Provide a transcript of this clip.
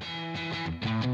We'll